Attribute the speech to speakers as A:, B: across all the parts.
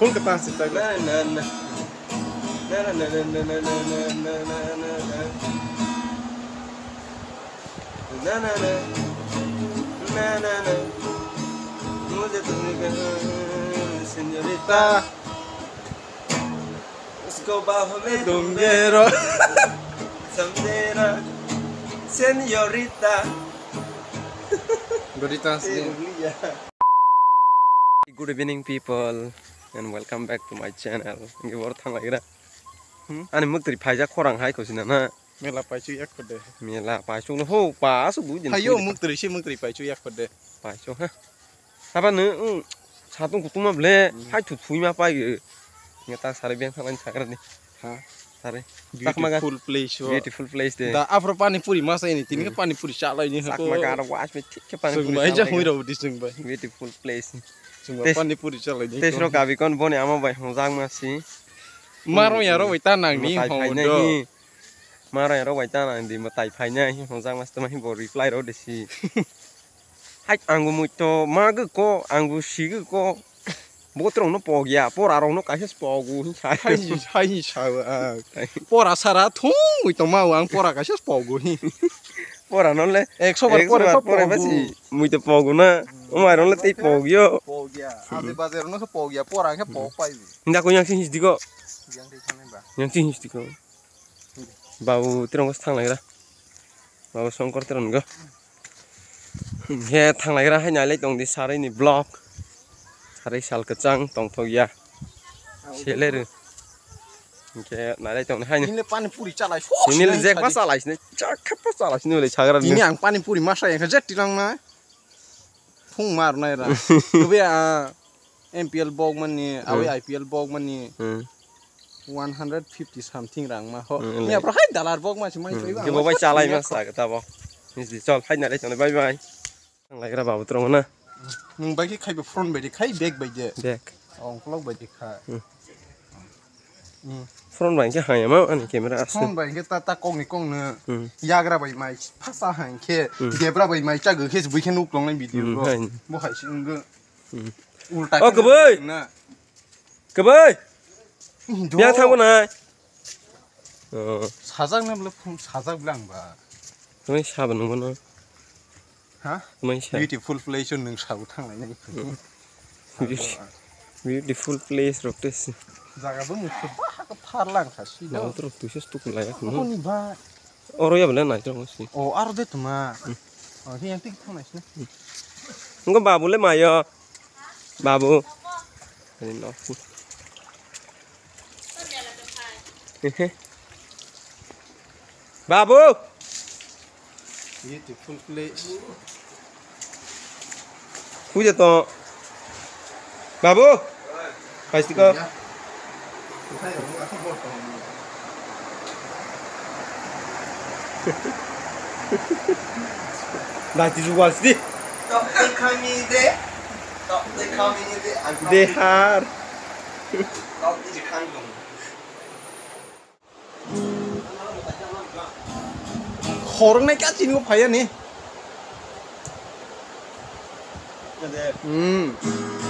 A: full capacitor.
B: Na, na, na. Na, na, na, na, na, na, na, na, na, na, na. Na, na, na. Na, na, na. Mude tu nigga, señorita. Go bajo mi dunguero. Sandera. Señorita.
A: Goritas din.
B: Good evening people. and welcome back to my channel. Inge bor thang lagira
A: hmm?
B: ani mukri pajak khorang hai khosina na
A: mela paichu yak khode.
B: Mela paichu no ho pasu bu jin hayo
A: mukri si mukri paichu yak khode.
B: Paichu ya ha. Apa nu hmm, satu kutuma ble. Hmm. Hai tu thui ma pai inge ta sare biang thang chakra ni
A: ha.
B: Sare.
A: Tak maga. beautiful place beautiful
B: place deh.
A: da afro pani puri masa ini tin ke pani puri chalai ni ha tak maga
B: ar wash me thik ke pani puri chalai ja hui ro
A: disung bai.
B: Beautiful place.
A: Tesro
B: kabi nih bone ama bai hong masih.
A: Maro yaro bai ya tanang ni hong do.
B: Yaro bai tanang di zang mas temai bo reply ro desi. Hai anggu muito magu ko anggu sigu ko. Botrong no pogia, por arong no kahes spogu.
A: Por asara mau ang por kahes spogu.
B: Pora non le
A: exo bar pora pora pora vesi
B: muito fogo na
A: o mar non le tei fogo fogo ya ande bazer non so fogo ya pora ke fogo pai
B: ndako nyang sin sdi ko nyang sin sdi ko bau tirong ko thang lagra bau song kor tirong ko ye thang lagra ha nyale tong di sare ni blok sare sal kecang tong fogo ya
A: selere
B: Oke, nah itu nih hanya.
A: Ini panen puri calai. Ini lezat
B: masalah ini. Cakap masalah ini oleh cagaran. Ini
A: yang panen puri masa yang kerja tilang na. Pung mar na ira.
B: Tapi
A: ya MPL bog mani, awi IPL bog mani. 150 something rang mah. Ini apa hai dalar bog mah cuma itu. Kita bawa calai mas
B: tak kata bog. Ini jual hai nak lecon bye bye. Yang lain kita bawa terus mana?
A: Mungkin kayak front baik, kayak back baik.
B: Back.
A: Ongklok baik kayak.
B: front bai ke hai ma anh camera as front
A: bai ke ta ta kong ni kong ne yagra bai mai phasa hai ke debra bai mai cha ge ke bui ke nuk long nai video ro bo hai sing ge ulta ke ke bai
B: ke bai
A: ya thang
B: na
A: sajak na bla phum sajak blang ba
B: তুমি সাব নব না
A: হ্যাঁ
B: তুমি
A: beautiful place নং সাব থাংলাই নাই
B: beautiful place rok tes
A: jagaba mukhub tharlang khasi na
B: otro tuses tukul ya, nih no
A: ni ba
B: oro ya bela nai tong si
A: o oh, aro de tuma o yang antik thonais na
B: ngo babu le mayo babu ani no fu babu
A: beautiful place.
B: Kuya to Babu, phải sticker. 나 뒤주고 왔어. 떡대 카미데, 떡대 카미데, 안 대하. 떡대 강동.
A: 거랑 내 까치는 거 봐야 네. 음.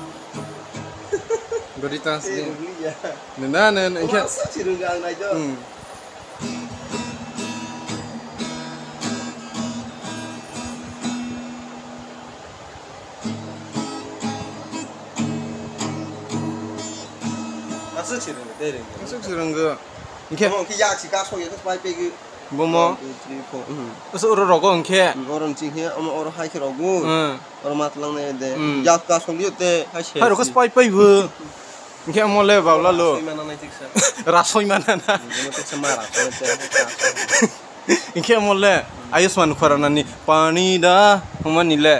A: Beritas eh,
B: dia.
A: Nenanen, enggak.
B: Masa cirungang aja.
A: Hmm.
B: Masa cirungang dering. Masa
A: cirungang. Enggak.
B: Mau ki yak sika so ya terus bai pegi.
A: Bomo. Terus uru rogo enggak.
B: Orang cinghe ama orang hai ki rogo. Orang matlang ne de. Yak ka so liu te. Hai rogo
A: spai pai bu. Nggak mau lebaw lah lo. Rasoi mana nak? Rasoi
B: mana na?
A: Nggak mau le. Ayo man kurang nani. Pani dah, mana nile?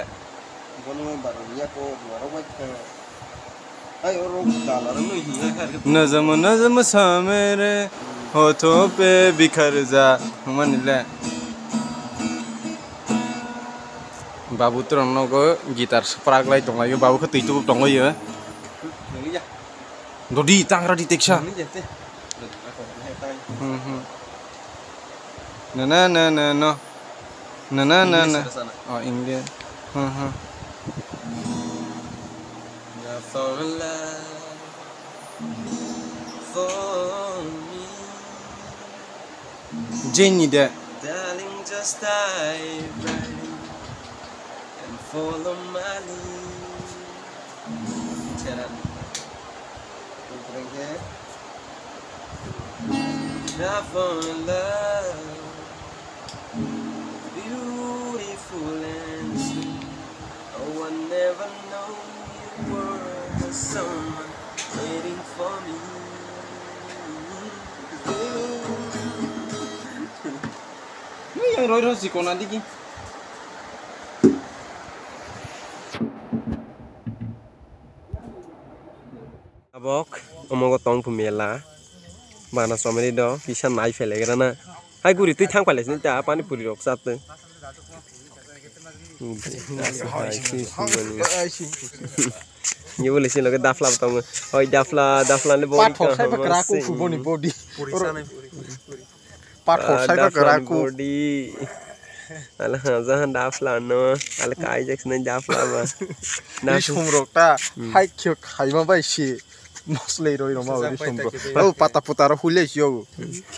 B: नजम
A: नजम सा मेरे होठों पे बिखर जा मन ले बाबू तुरंग गीतार प्राग लाई दंग बाबू को तैतु दंग Dodi tangra di teksa. Na na no. Na na. Oh, India. Uh-huh.
B: Ya
A: Jenny
B: Keren ya. Now for love, beautiful. Oh, I never know you were the someone waiting for me.
A: Ini yang Roy kau nanti ki
B: mogo tong mela bana someri do kisa nai fele gira na hai guri tu thang pales ni ta pani puri rok sat ये बोले से लगे दाफला बताऊँगा ओए दाफला दाफला ने बोल पाठ side पर कराकू फुबोनी
A: बॉडी पाठ साइड पर कराकू
B: body ala zah dafla no ala kai jackson dafla ba na shum
A: rokta hai khyo khaima bai shi Mosleiro e Roma ori sombro. Ô, pata putaro hule jogo.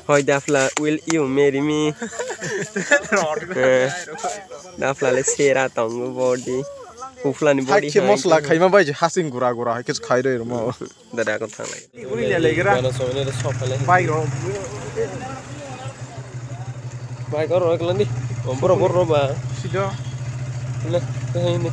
B: Hoi dafla will you marry me? Dafla le sera tongo body. Uflani body. Hakki mosla khaima
A: bai hasin gura gura hakis khai re Roma.
B: Dada ko thang lai. Ui le legra. Bai ro. Bai karo eklani. Ombro borro ba.
A: Sido.
B: Le, ini.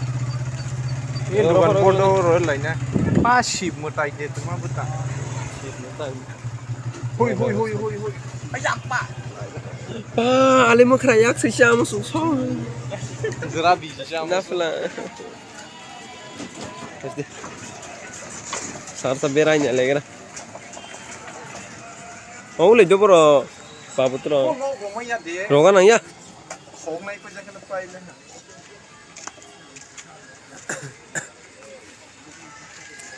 B: Rogan aja.
A: Kok main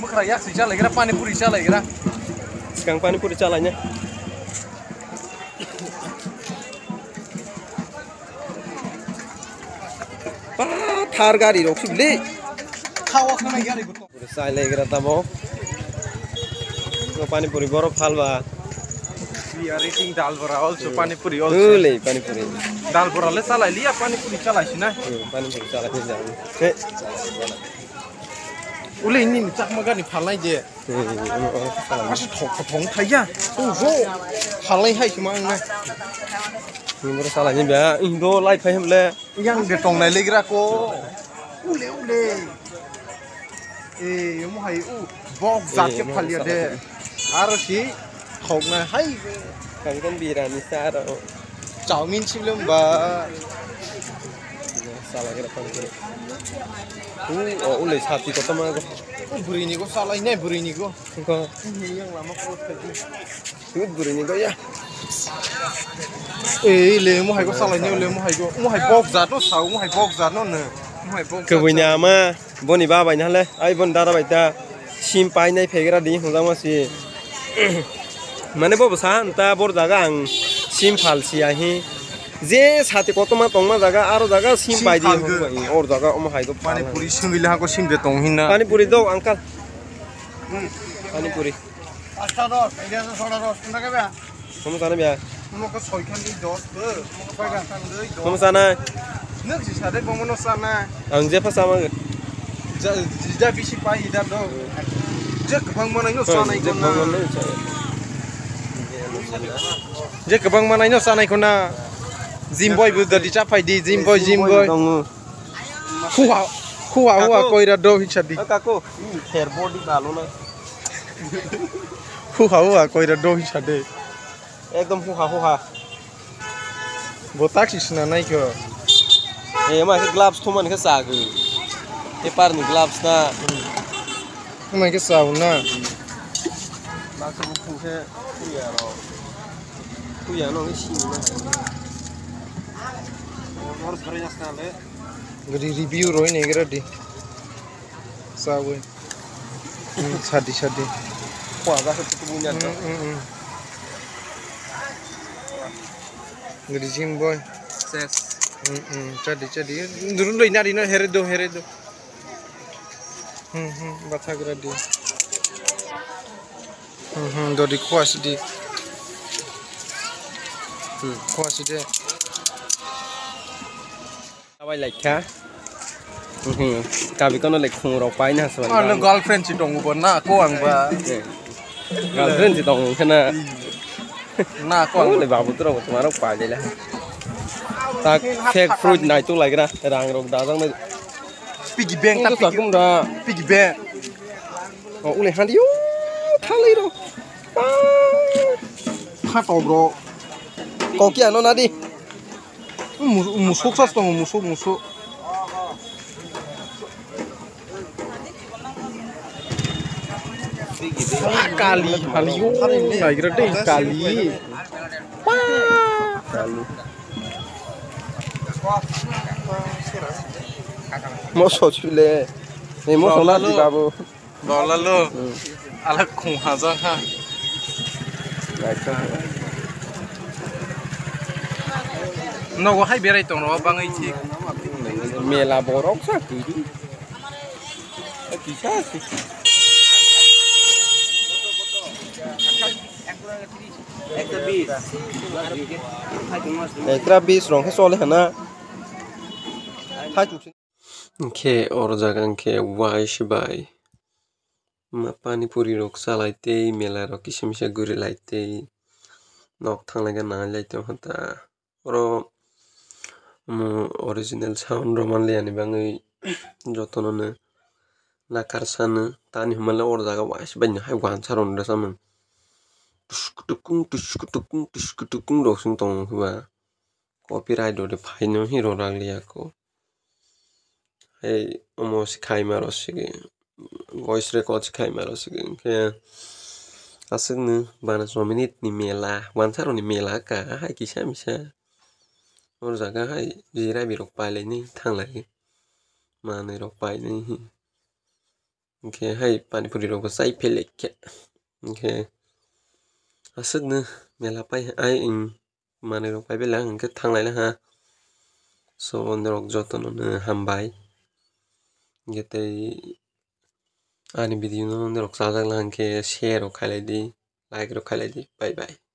A: मखरा याक सी चाल गिरा पानीपुरी चाल गिरा
B: sekarang panipuri calanya. Thar गाडी रोक्छु ले साइले गिरा त म पानीपुरी बरो फालवा
A: We are eating dal bora also hmm. panipuri also.
B: Eh,
A: dal bora le salai liya panipuri chalai sina.
B: Hmm, panipuri chalai sina.
A: ule ini ni chak maga ni phalai je.
B: Asu
A: thok thong thai ya. Oh, tu ro phalai hai ki mang na
B: ni mor sala ni ba indo lai phai hem le.
A: Yang de tong nai legra ko. Ule ule. Eh, e yom hai u bok zat ke phalia de. aro si thok na hai.
B: Kang kan bira ni sa ro.
A: Chao min chim ba
B: उसे छाती को तो तम तो-
A: बुरी को साल बुरी को।
B: हाँ। बुरी को
A: ए ले मोहको साले मोहको मोहै बक जानो सौ मोहै बक जानो गबैना
B: बनी बाबा हाल आई बन दादा भाई सिम पाइन फेगरा दी मज़ा मसी मानी बबसा हाँ बड़ जागा आम फालसी आही যে ছাতে কত মা টং মা জাগা আর জাগা সিম পাই দি ওর জাগা ওম হাই দো পানি পুরি
A: সিম লিহা কো সিম দে টং হিনা পানি
B: পুরি দাও আঙ্কেল।
A: পানি
B: পুরি
A: আচ্ছা দর এইটা তো সোডা রস কোন কা
B: তুমি জানা বে
A: তুমি ছয়খান দি দর তুমি কো পাই গান তুমি জানা? নক্সি সাদে বমনো সানা
B: আং জে ফাসা মাগ।
A: জিজা বিশি পাই ইদা দো জে কবাং মনাই নো সানাই জে কবাং মনাই নো সানাই কোনা। জিম্বই যদি চাপাই দি জিম্বই জিম্বই
B: খোৱা
A: খোৱা কইৰা দ হিচাপ দি খোৱা হোৱা কইৰা দ হিচাপ দে
B: একদম খোহা খোহা
A: বতাক চিচিনা নাই কিয়
B: এ মা গ্লাভছ থমান কে চাগ এ পাৰনি গ্লাভছ না
A: তোমাৰ কে চাও না
B: মাছ মুখে কুয়াৰ কুয়া নহয় চিনা harus banyak sekali
A: Gadi review roy nih kira di. Sawe. Sadi sadi.
B: wah gak satu punya
A: Gadi jim boy.
B: ses
A: Sadi sadi. Dulu lo ini ada heredo heredo. Hmm hmm batha kira di. Hmm hmm dari kuas di.
B: Hmm
A: kuas di.
B: Awal lekha. Hmm. Kami kono lekhu rupai nha swan. Anu
A: girlfriend si tongu pon na ko angba.
B: Girlfriend si tongu kena.
A: Na ko angba. Le
B: babu tu rupai maru pai jela.
A: Tak kek fruit nai
B: tu lagi na. Rang rok dasang me.
A: Piggy bank tak piggy. Kum
B: dah.
A: Piggy bank.
B: Oh ule handi yo. Thali ro. Ah.
A: Pakau bro.
B: Kau kian no nadi.
A: 무속 샀어 무속 무속
B: काली हलियो नाइग्रेटे काली काली मो सोचुले ए मो सोला दि बाबू
A: डलालो अलग खुहा जा हाँ নগহাই বেড়াইতাম র বাঙাই ঠিক
B: মেলা বরক সাকিরি কিসা আছে একটা বিশ রঙে চলে না খে ওর জাগান খে ওয়াইশ বাই পানিপুরি রোগ চালাইতেই মেলার কিসে মিশে ঘুরে লাইতেই নখ থাকলে না লাইতে হতা ওর original sound roman le ani bangai jotono nakar sana tani humala or jaga wai shibai hai wan saron da samun tushkutukung tushkutukung tushkutukung rok sing tong huwa copyright do de phaino hero raglia ko hey omo sikhai maro sige voice record sikhai maro sige ke asing nu bana so minute ni mela wan saro ni mela ka hai kisa misa 오늘자가 하이 지라미 록발레니 탕라이 마네 록발레니 이렇게 하이 파니푸리로고 사이 펠레케 이렇게 아스드 멜라파이 아이 인 마네 록발벨라 이렇게 탕라이라 하 소원드록 저토는 한바이 이게 때이 아니 비디오는 오늘록 사장랑 이렇게 쉐로 칼레디 라이크로 칼레디 바이바이